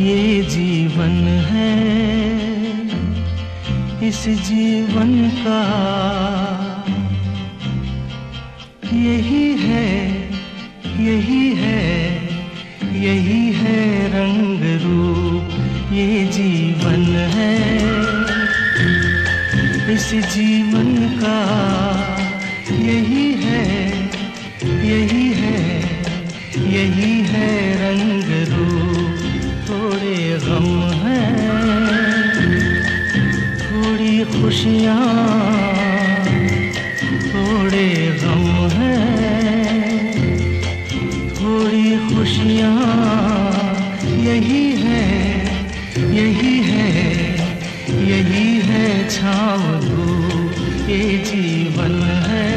ये जीवन है, इस जीवन का। यही है यही है यही है रंग रूप, ये जीवन है। इस जीवन का यही है यही है यही है ये खुशियाँ थोड़े गम है, थोड़ी खुशियाँ यही है यही है यही है छाव दो, ये जीवन है।